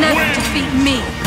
never defeat me!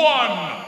One,